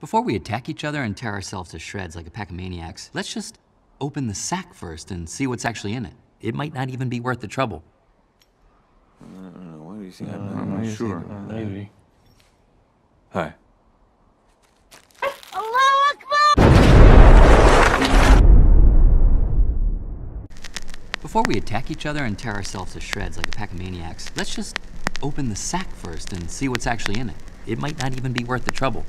Before we attack each other and tear ourselves to shreds like a pack of maniacs, let's just open the sack first and see what's actually in it. It might not even be worth the trouble. What do you think? I'm not sure. Uh, Maybe. Hi. Before we attack each other and tear ourselves to shreds like a pack of maniacs, let's just open the sack first and see what's actually in it. It might not even be worth the trouble.